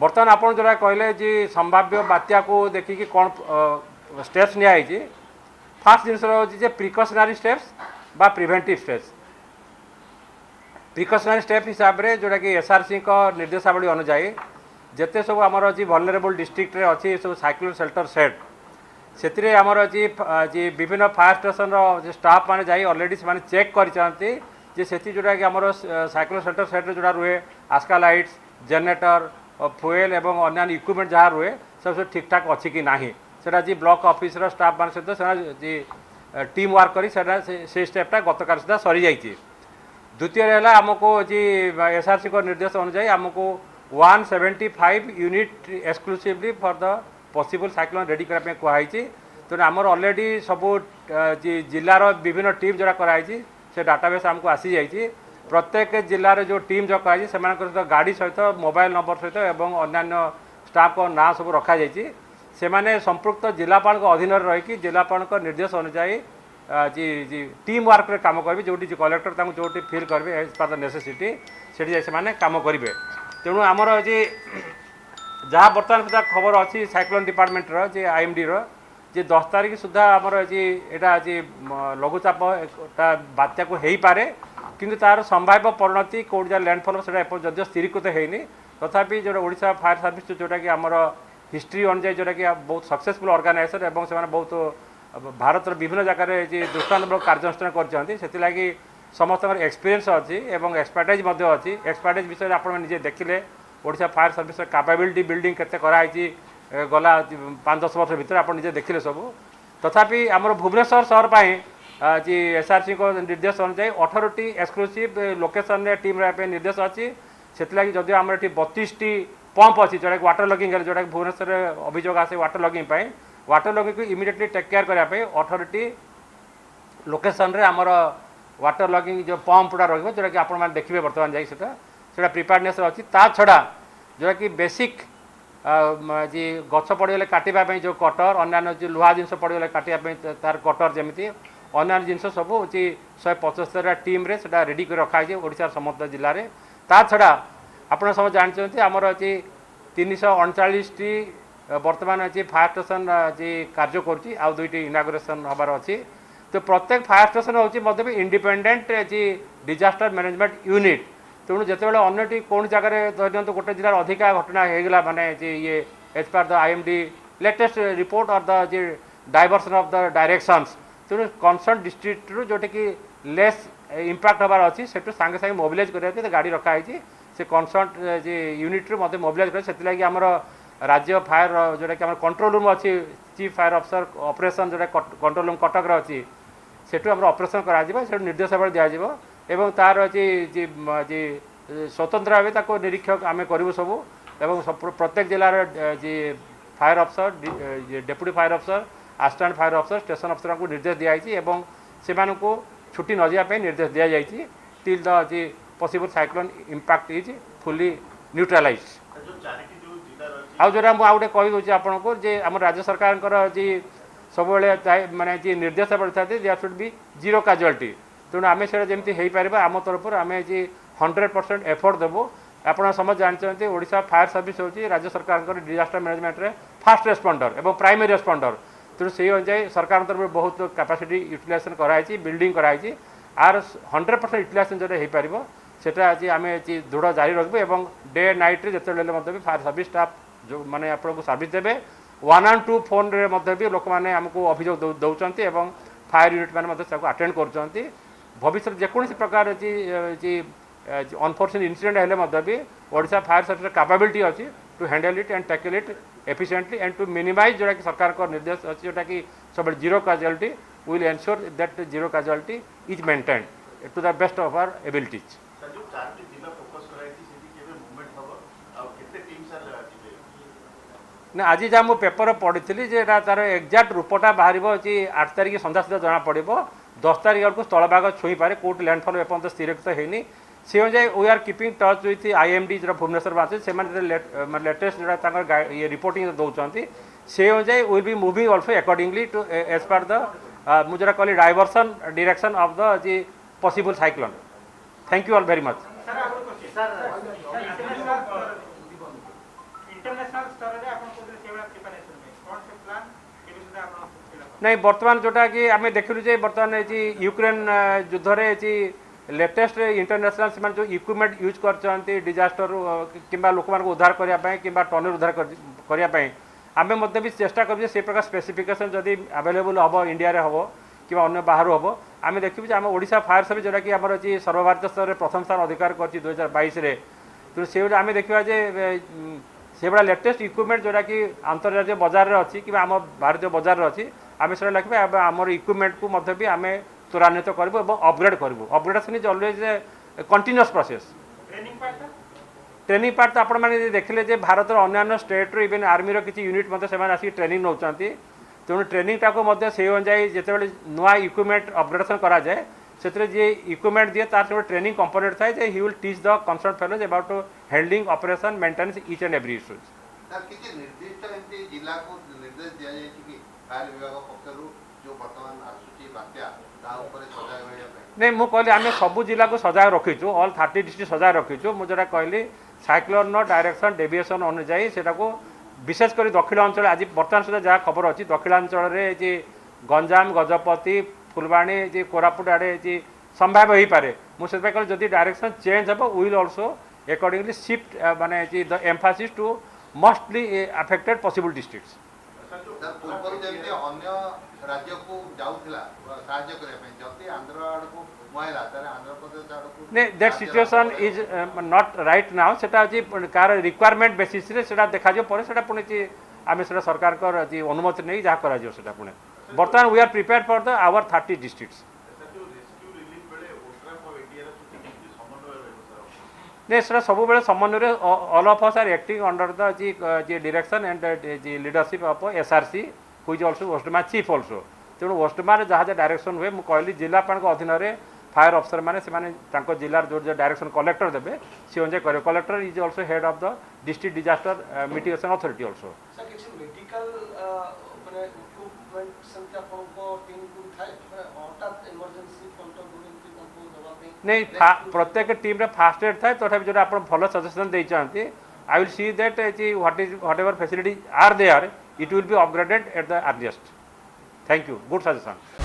ବର୍ତ୍ତମାନ ଆପଣ ଯେଉଁଟା କହିଲେ ଯେ ସମ୍ଭାବ୍ୟ ବାତ୍ୟାକୁ ଦେଖିକି କ'ଣ ଷ୍ଟେପ୍ସ ନିଆହେଇଛି ଫାର୍ଷ୍ଟ ଜିନିଷ ରହୁଛି ଯେ ପ୍ରିକସନାରୀ ଷ୍ଟେପ୍ସ ବା ପ୍ରିଭେଣ୍ଟିଭ୍ ଷ୍ଟେପ୍ସ ପ୍ରିକସନାରୀ ଷ୍ଟେପ୍ ହିସାବରେ ଯେଉଁଟାକି ଏସ୍ଆର୍ସିଙ୍କ ନିର୍ଦ୍ଦେଶାବଳୀ ଅନୁଯାୟୀ ଯେତେ ସବୁ ଆମର ଅଛି ଭଲନେରେବୁଲ୍ ଡିଷ୍ଟ୍ରିକ୍ଟରେ ଅଛି ସବୁ ସାଇକ୍ଲୋନ୍ ସେଲ୍ଟର ସେଟ୍ ସେଥିରେ ଆମର ଅଛି ବିଭିନ୍ନ ଫାୟାର୍ ଷ୍ଟେସନ୍ର ଷ୍ଟାଫ୍ ମାନେ ଯାଇ ଅଲରେଡ଼ି ସେମାନେ ଚେକ୍ କରିଛନ୍ତି ଯେ ସେଥି ଯେଉଁଟାକି ଆମର ସାଇକ୍ଲୋନ୍ ସେଲ୍ଟର ସେଟ୍ରେ ଯେଉଁଟା ରୁହେ ଆସ୍କା ଲାଇଟ୍ସ ଜେନେରେଟର୍ फुएल और अन्य इक्विपमेंट जहाँ रोए सब सब ठीक ठाक अच्छी ना से ब्लक अफिस्र स्टाफ मान सहित टीम वर्क कर स्टेपटा गत काल सुधा सरी जाइए द्वितीय है आमको एस आर सी निर्देश अनुजाई आमको one seventy five unit exclusively for the possible cyclone red करने कहुई तेनालीर अलरेडी सब जिलार विभिन्न टीम जोड़ा कराई से डाटाबेस आमको आसी जाइए ପ୍ରତ୍ୟେକ ଜିଲ୍ଲାରେ ଯେଉଁ ଟିମ୍ ଯାକ କରାଯାଇଛି ସେମାନଙ୍କ ସହିତ ଗାଡ଼ି ସହିତ ମୋବାଇଲ ନମ୍ବର ସହିତ ଏବଂ ଅନ୍ୟାନ୍ୟ ଷ୍ଟାଫ୍ଙ୍କ ନାଁ ସବୁ ରଖାଯାଇଛି ସେମାନେ ସମ୍ପୃକ୍ତ ଜିଲ୍ଲାପାଳଙ୍କ ଅଧୀନରେ ରହିକି ଜିଲ୍ଲାପାଳଙ୍କ ନିର୍ଦ୍ଦେଶ ଅନୁଯାୟୀ ଟିମ୍ ୱାର୍କରେ କାମ କରିବେ ଯେଉଁଠି କଲେକ୍ଟର ତାଙ୍କୁ ଯେଉଁଠି ଫିଲ୍ କରିବେ ଏଜ୍ ପାର୍ ଦ ନେସେସିଟି ସେଠି ଯାଇ ସେମାନେ କାମ କରିବେ ତେଣୁ ଆମର ହେଉଛି ଯାହା ବର୍ତ୍ତମାନ ସୁଦ୍ଧା ଖବର ଅଛି ସାଇକ୍ଲୋନ୍ ଡିପାର୍ଟମେଣ୍ଟର ଯେ ଆଇଏମ୍ଡିର ଯେ ଦଶ ତାରିଖ ସୁଦ୍ଧା ଆମର ହେଉଛି ଏଇଟା ଆଜି ଲଘୁଚାପଟା ବାତ୍ୟାକୁ ହେଇପାରେ কিন্তু তার সম্ভাব্য পরিণতি কোটি যা ল্যান্ডফল সেটা এপর্যন্ত যদিও স্থিরীকৃত হয়নি তথাপি যেটা ওড়শা ফায়ার সার্ভিস যেটা কি আমার হিস্ট্রি অনুযায়ী যেটা কি বহু সকসেসফুল অর্গানাইজেসন এবং সে বহু ভারতের বিভিন্ন জায়গার যে দৃষ্টান্তমূলক কার্যানুষ্ঠান করছেন সেগে সমস্ত এক্সপিরিয়েন্স অছি এক্সপার্টাইজ অক্সপার্টাইজ বিষয়ে আপনার নিজে দেখলে ওড়শা ফায়ার সার্ভিসর ক্যাপাবিলিটি বিল্ডিং কেতে করা হয়েছি গলা পাঁচ দশ বর্ষ ভিতরে আপনার নিজে দেখলে সবু তথাপি আমার ভুবনেশ্বর সহর जी एसआरसी को निर्देश अनुजाई अठर टी एक्सक्लूसीव लोकेशन टीम रहा निर्देश अच्छी से जदि आम बतीस टी पंप अच्छी जोटा व्टर लगिंग जोटा भुवनेश्वर अभोग आसे व्टर लगिंग व्टर लगिंग को इमिडियेटली टेक् केयर करने अठरटी लोकेसन आमर व्टर लगिंग जो पंपटा रोटा कि आप देखिए बर्तमान जाटा प्रिपेडनेस अच्छी ता छड़ा जोटा कि बेसिक जी गच पड़गले काटापी जो कटर अन्न्य जो लुहा जिन पड़गले काटापी तार कटर जमी অন্যান্য জিনিস সবু হচ্ছে শহে পঁচস্তরটা টিম্রে সেটা রেডি করে রখা হয়েছে ওড়িশার সমস্ত জেলার তা আপনার সব জাঁচান আমার হচ্ছে তিনশহ অনচাশটি বর্তমান হচ্ছে ফায়ার স্টেসন যে কার্য করছি আউ দুইটি ইনাগুরেসন হবার অছি তো প্রত্যেক ফায়ার স্টেসন হচ্ছে মধ্যে ইন্ডিপেন্ডেট যে ডিজাস্টার ম্যানেজমেন্ট ইউনিট তেমন যেতবে অন্যটি কোণ জায়গায় ধরে গোটে জেলার অধিকা ঘটনা হয়ে গেল মানে যে ইয়ে as per the IMD latest report or the যে ডাইভরসন অফ দ ডাইরেকশনস ତେଣୁ କନସର୍ନ ଡିଷ୍ଟ୍ରିକ୍ଟରୁ ଯେଉଁଟାକି ଲେସ୍ ଇମ୍ପାକ୍ଟ ହେବାର ଅଛି ସେଠୁ ସାଙ୍ଗେ ସାଙ୍ଗେ ମୋବିଲାଇଜ୍ କରିବାକୁ ସେ ଗାଡ଼ି ରଖାହେଇଛି ସେ କନସର୍ଣ୍ଟ ଯେ ୟୁନିଟ୍ରୁ ମୋତେ ମୋବିଲାଇଜ୍ କରେ ସେଥିଲାଗି ଆମର ରାଜ୍ୟ ଫାୟାର ଯେଉଁଟାକି ଆମର କଣ୍ଟ୍ରୋଲ ରୁମ୍ ଅଛି ଚିଫ୍ ଫାୟାର ଅଫିସର ଅପରେସନ୍ ଯେଉଁଟା କଣ୍ଟ୍ରୋଲ ରୁମ୍ କଟକରେ ଅଛି ସେଠୁ ଆମର ଅପରେସନ୍ କରାଯିବ ସେଠୁ ନିର୍ଦ୍ଦେଶାବଳୀ ଦିଆଯିବ ଏବଂ ତା'ର ଯେ ଯେ ସ୍ୱତନ୍ତ୍ର ଭାବେ ତାକୁ ନିରୀକ୍ଷକ ଆମେ କରିବୁ ସବୁ ଏବଂ ପ୍ରତ୍ୟେକ ଜିଲ୍ଲାର ଯିଏ fire officer deputy fire officer assistant fire officer station ଅଫିସରଙ୍କୁ ନିର୍ଦ୍ଦେଶ ଦିଆଯାଇଛି ଏବଂ ସେମାନଙ୍କୁ ଛୁଟି ନଯିବା ପାଇଁ ନିର୍ଦ୍ଦେଶ ଦିଆଯାଇଛି till the G possible cyclone impact is fully neutralise ଆଉ ଯେଉଁଟା ମୁଁ ଆଉ ଗୋଟେ କହିଦେଉଛି ଆପଣଙ୍କୁ ଯେ ଆମ ରାଜ୍ୟ ସରକାରଙ୍କର ଯେ ସବୁବେଳେ ମାନେ ଯେ ନିର୍ଦ୍ଦେଶ ପଡ଼ିଥାନ୍ତି there should be zero casualty ତେଣୁ ଆମେ ସେଇଟା ଯେମିତି ହେଇପାରିବ ଆମ ତରଫରୁ ଆମେ ଯେ ହଣ୍ଡ୍ରେଡ଼ ପରସେଣ୍ଟ ଏଫର୍ଟ ଦେବୁ ଆପଣ ସମସ୍ତେ ଜାଣିଛନ୍ତି ଓଡ଼ିଶା ଫାୟାର ସର୍ଭିସ୍ ହେଉଛି ରାଜ୍ୟ ସରକାରଙ୍କର ଡିଜାଷ୍ଟର ମ୍ୟାନେଜମେଣ୍ଟରେ ଫାଷ୍ଟ ରେସ୍ପଣ୍ଡର ଏବଂ ପ୍ରାଇମେରୀ ରେସ୍ପଣ୍ଡର তেমন সেই অনুযায়ী সরকার ସେଇ বহু ক্যাপাসিটি ইউটিলাইজেসন করা হয়েছে বিল্ডিং করা হয়েছে আর হন্ড্রেড পরসেন্ট ইউটিলাইজেসন যেটা হয়ে ହେଇପାରିବ সেটা আজ আমি দৃঢ় জারি রাখবু এবং ডে নাইট্রে যেতবে মধ্যে ফায়ার সর্ভিস স্টাফ মানে আপনার সার্ভিস দেবে ওয়ান ওয়ান টু ফোন্রে মধ্যে লোক মানে আমি অভিযোগ দৌঁচ এবং ফায়ার ইউনিট মানে তাকে আটেন্ড করছেন ভবিষ্যতে যেকোন প্রকার অনফর্চুনেট ইনসিডেন্ট হলে ওড়শা ফায়ার সর্ভিসের কাপাবিলিটি অনেক to handle it and tackle it efficiently and to minimize जोटा कि सरकार का निर्देश अच्छी जोटा कि सब zero casualty we will ensure that zero casualty is maintained to the best of our abilities. ନା ଆଜି ଯାହା ମୁଁ ପେପର ପଢ଼ିଥିଲି ଯେ ଏଇଟା ତା'ର ଏକ୍ଜାକ୍ଟ ରୂପଟା ବାହାରିବ ହେଉଛି ଆଠ ତାରିଖ ସନ୍ଧ୍ୟା ସୁଦ୍ଧା ଜଣାପଡ଼ିବ ଦଶ ତାରିଖ ବେଳକୁ ସ୍ଥଳଭାଗ ଛୁଇଁପାରେ କେଉଁଠି ଲ୍ୟାଣ୍ଡଫଲ୍ ଏପର୍ଯ୍ୟନ୍ତ ସ୍ଥିରୀକୃତ ହେଇନି সে অনুযায়ী ওই আর কিপিং টচ উইথ আইএমডি যেটা ভুবনেশ্বর আছে সে লেটেস্ট যেটা তাঁর ইয়ে রিপোর্টিং দৌঁচান সে অনুযায়ী will be moving also accordingly to as per the মু যেটা কলি diversion direction of the possible cyclone thank you all very much ନାଇଁ বর্তমান যেটা কি আমি ଯେ যে ଏଠି ইউক্রেন ଯୁଦ୍ଧରେ ଏଠି लेटेस्ट इंटरनेशनल से जो इक्विपमेंट यूज कर डिजास्टर कि लोक उद्धार करने कि टनर उद्धार करने आम भी चेस्टा कर प्रकार स्पेसीफिकेसन जदि आभेलेबुल हम इंडिया हम कि अगर बाहर हम आम देखू आम ओडा फायर सर्विस जोटा कि आम सर्वभारत स्तर में प्रथम स्थान अधिकार कर दुई हजार बैस तेणु आम देखा जे से लेटेस्ट इक्विपमेंट जोटा कि आंतर्जातीय बजार अच्छी कि आम भारतीय बजार अच्छी आम से लिखा आम इक्विपमेंट को भी आम ত্বরান্বিত করবো এবং অপগ্রেড করবো upgradation is always a continuous process training part তো আপনার দেখলে যে ভারতের অন্যান্য স্টেট্রু ইভেন আর্মির কিছু ইউনিট মধ্যে সে আসি ট্রেনিং নেওয়া তেমন ট্রেনিংটাকে মধ্যে সেই অনুযায়ী যেতবে নয় ইকুইপমেন্ট অপগ্রেডেশন করা যায় ସେଥିରେ ଯିଏ ଇକ୍ୱିପମେଣ୍ଟ ଦିଏ ତାର ট্রেনিং ଟ୍ରେନିଂ থাকে যে he will teach the the concerned fellows about handling operation maintenance each and every issues ନାଇଁ ମୁଁ କହିଲି ଆମେ ସବୁ ଜିଲ୍ଲାକୁ ସଜାଗ ରଖିଛୁ ଅଲ୍ ଥାର୍ଟି ଡିଷ୍ଟ୍ରିକ୍ଟ ସଜାଗ ରଖିଛୁ ମୁଁ ଯେଉଁଟା କହିଲି ସାଇକ୍ଲୋନ୍ର ଡାଇରେକ୍ସନ୍ ଡେଭିଏସନ୍ ଅନୁଯାୟୀ ସେଟାକୁ ବିଶେଷ କରି ଦକ୍ଷିଣ ଦକ୍ଷିଣାଞ୍ଚଳ ଆଜି ବର୍ତ୍ତମାନ ସୁଦ୍ଧା ଯାହା ଖବର ଅଛି ଦକ୍ଷିଣାଞ୍ଚଳରେ ଯେ ଗଞ୍ଜାମ ଗଜପତି ଫୁଲବାଣୀ ଯେ କୋରାପୁଟ ଆଡ଼େ ଯେ ସମ୍ଭାବ୍ୟ ହୋଇପାରେ ମୁଁ ସେଥିପାଇଁ କହିଲି ଯଦି ଡାଇରେକ୍ସନ୍ ଚେଞ୍ଜ ହେବ ୱିଲ୍ ଅଲସୋ ଏକର୍ଡିଂଲି ସିଫ୍ଟ ମାନେ the emphasis to mostly affected possible districts sir ପୂର୍ବରୁ ଯେମିତି ଅନ୍ୟ ରାଜ୍ୟକୁ ଯାଉଥିଲା ସାହାଯ୍ୟ କରିବା ପାଇଁ ଯଦି ଆନ୍ଧ୍ର ଆଡ଼କୁ ନାଇଁ that situation is not right now ସେଟା କାହାର ରିକ୍ୱାରମେଣ୍ଟ ବେସିସ୍ରେ ସେଟା ଦେଖାଯିବ ପରେ ସେଟା ପୁଣି ଆମେ ସେଟା ସରକାରଙ୍କର ଅନୁମତି ନେଇ ଯାହା କରାଯିବ ସେଟା ପୁଣି ବର୍ତ୍ତମାନ we are prepared for the our thirty districts स सबुबेला समन्वय all of sort under the direction and leadership of SRC हुसो वेस्टमा चिफ अल्लसो तेस्टम्यान जहाँ जहाँ डाइरसन हुँदै म कहिलि अधीन अधीनर ফায়ার অফিসর মানে সেমানে তাঙ্ক জেলার যে ডাইরেকশন কলেক্টর দেবে সে অনুযায়ী করবে collector is also head of the district disaster mitigation authority also ନାଇଁ ପ୍ରତ୍ୟେକ ଟିମ୍ରେ ଫାଷ୍ଟ ଏଡ୍ ଥାଏ ତଥାପି ଯେଉଁଟା ଆପଣ ଭଲ ସଜେସନ୍ ଦେଇଛନ୍ତି I will see that is what is whatever facility are there are it will be upgraded at the earliest thank you good suggestion